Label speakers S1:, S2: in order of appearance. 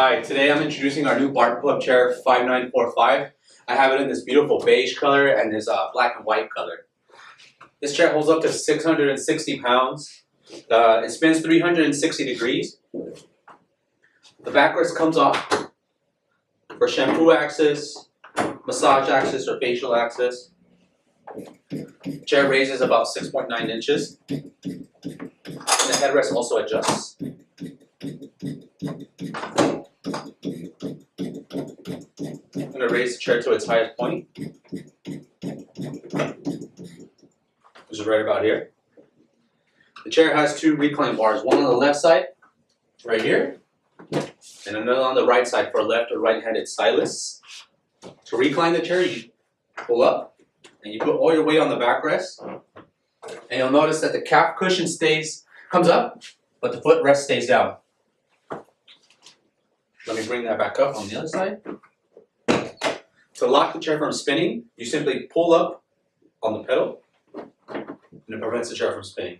S1: Hi, today I'm introducing our new BarberPub chair 5945. I have it in this beautiful beige color and this uh, black and white color. This chair holds up to 660 pounds. Uh, it spins 360 degrees. The backrest comes off for shampoo access, massage access, or facial access. Chair raises about 6.9 inches. And the headrest also adjusts. I'm gonna raise the chair to its highest point. Which is right about here. The chair has two recline bars, one on the left side, right here, and another on the right side for left or right-handed stylus. To recline the chair, you pull up and you put all your weight on the backrest. And you'll notice that the calf cushion stays, comes up, but the footrest stays down. Let me bring that back up on the other side. To lock the chair from spinning, you simply pull up on the pedal and it prevents the chair from spinning.